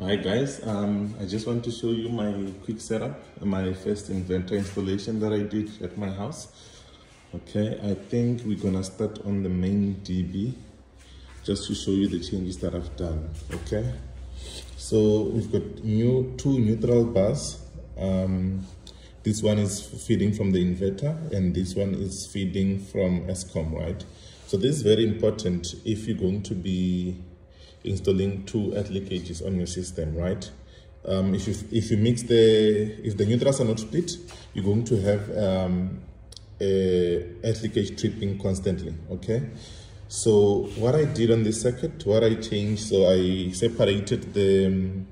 Hi guys, um, I just want to show you my quick setup, my first inverter installation that I did at my house. Okay, I think we're gonna start on the main DB just to show you the changes that I've done. Okay, so we've got new two neutral bars. Um, this one is feeding from the inverter and this one is feeding from Eskom, right? So this is very important if you're going to be installing two earth leakages on your system, right? Um, if you if you mix the if the neutrals are not split, you're going to have um, a earth leakage tripping constantly. Okay. So what I did on this circuit, what I changed, so I separated the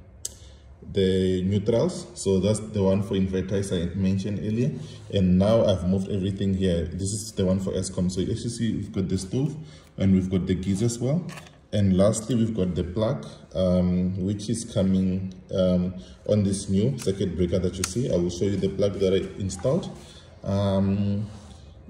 the neutrals. So that's the one for inverters I mentioned earlier. And now I've moved everything here. This is the one for Eskom. So you see, we've got the stove and we've got the gears as well. And lastly, we've got the plug, um, which is coming um, on this new circuit breaker that you see. I will show you the plug that I installed. Um,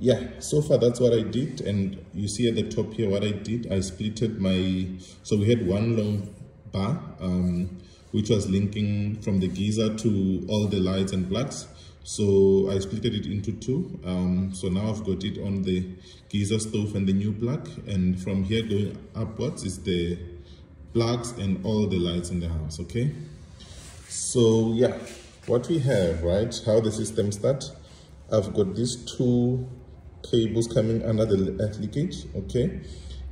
yeah, so far that's what I did. And you see at the top here what I did. I splitted my, so we had one long bar, um, which was linking from the geyser to all the lights and plugs. So I split it into two. Um, so now I've got it on the geyser stove and the new plug. And from here going upwards is the plugs and all the lights in the house, okay? So yeah, what we have, right, how the system starts, I've got these two cables coming under the earth leakage, okay?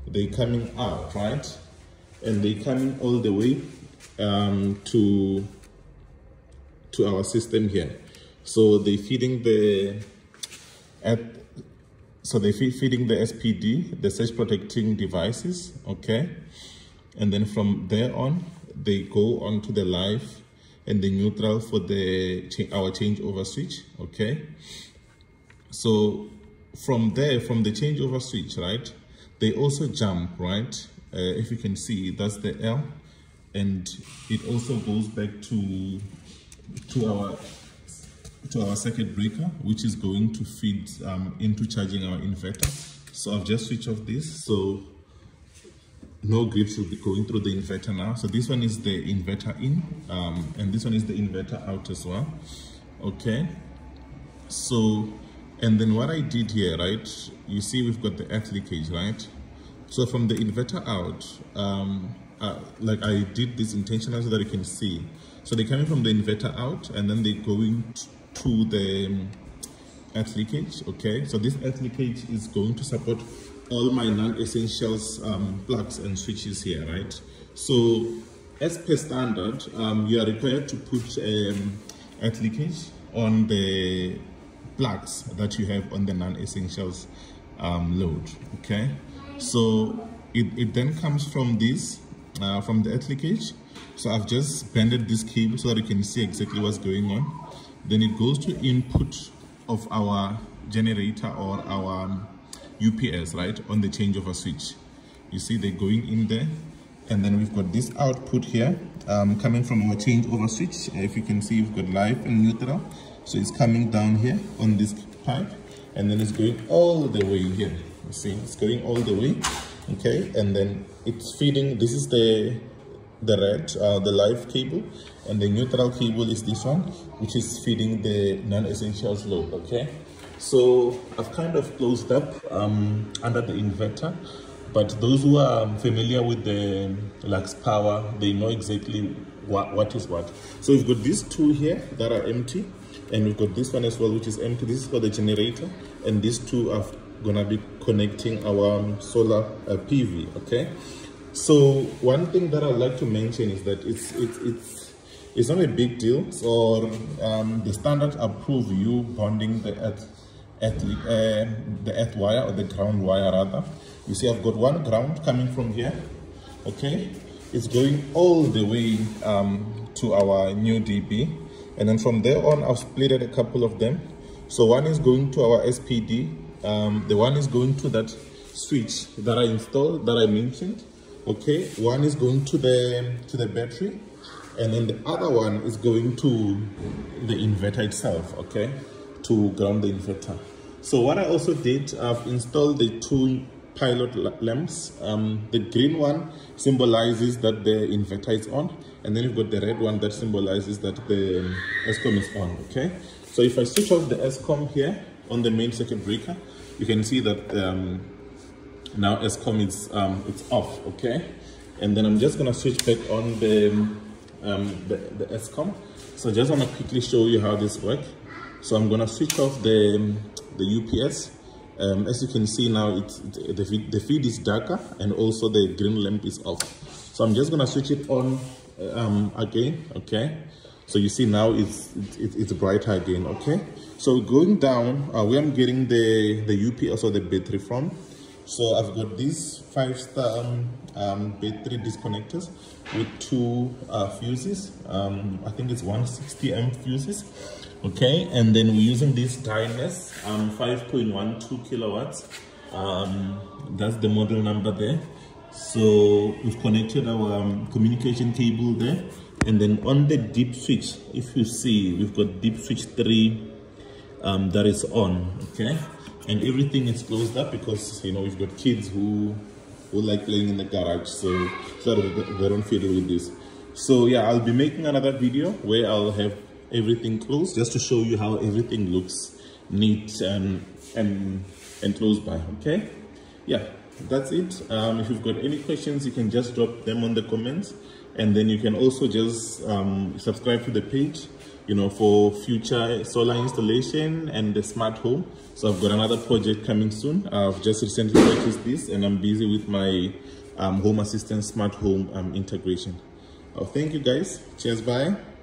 They coming out, right? And they coming all the way um, to, to our system here. So they feeding the at so they feed feeding the SPD, the surge protecting devices, okay? And then from there on, they go on to the live and the neutral for the our changeover switch, okay? So from there, from the changeover switch, right, they also jump, right? Uh, if you can see, that's the L, and it also goes back to to our to our circuit breaker, which is going to feed um, into charging our inverter. So I've just switched off this, so no grips will be going through the inverter now. So this one is the inverter in, um, and this one is the inverter out as well. Okay, so, and then what I did here, right, you see we've got the earth leakage, right? So from the inverter out, um, uh, like I did this intentionally so that you can see. So they're coming from the inverter out and then they're going to the um, earth leakage okay? So this earth leakage is going to support all my non-essentials um, plugs and switches here right? So as per standard um, you are required to put um, earth leakage on the plugs that you have on the non-essentials um, load okay? So it, it then comes from this uh, from the earth leakage so I've just bended this cable so that you can see exactly what's going on then it goes to input of our generator or our UPS, right, on the changeover switch. You see they're going in there. And then we've got this output here um, coming from our changeover switch. If you can see, we've got live and neutral. So it's coming down here on this pipe. And then it's going all the way here. You see, it's going all the way. Okay, and then it's feeding, this is the the red, uh, the live cable, and the neutral cable is this one, which is feeding the non-essentials load, okay? So I've kind of closed up um, under the inverter, but those who are familiar with the Luxpower, they know exactly what, what is what. So we've got these two here that are empty, and we've got this one as well, which is empty. This is for the generator, and these two are gonna be connecting our solar uh, PV, okay? So one thing that I'd like to mention is that it's it's it's it's not a big deal. So um, the standards approve you bonding the earth, earth uh, the earth wire or the ground wire rather. You see, I've got one ground coming from here. Okay, it's going all the way um, to our new DB, and then from there on, I've splitted a couple of them. So one is going to our SPD. Um, the one is going to that switch that I installed that I mentioned okay one is going to the to the battery and then the other one is going to the inverter itself okay to ground the inverter so what i also did i've installed the two pilot lamps. Um, the green one symbolizes that the inverter is on, and then you've got the red one that symbolizes that the um, Eskom is on, okay? So if I switch off the Eskom here on the main circuit breaker, you can see that um, now Eskom is um, it's off, okay? And then I'm just gonna switch back on the, um, the, the Eskom. So just wanna quickly show you how this works. So I'm gonna switch off the, the UPS um, as you can see now, it, the, feed, the feed is darker and also the green lamp is off. So I'm just gonna switch it on um, again, okay? So you see now it's, it, it's brighter again, okay? So going down, uh, where I'm getting the, the UPS or the battery from, so I've got these five star um, um, battery disconnectors with two uh, fuses. Um, I think it's 160 amp fuses. Okay and then we're using this Dyness um 5.12 kilowatts. Um that's the model number there. So we've connected our um, communication cable there. And then on the dip switch if you see we've got dip switch 3 um, that is on okay and everything is closed up because you know we've got kids who who like playing in the garage so so they don't fiddle with this. So yeah i'll be making another video where i'll have everything closed just to show you how everything looks neat and and and close by okay? Yeah that's it. Um, if you've got any questions you can just drop them on the comments. And then you can also just um, subscribe to the page you know for future solar installation and the smart home. So i've got another project coming soon. I've just recently purchased this and i'm busy with my um, home assistant smart home um, integration. Oh thank you guys. Cheers bye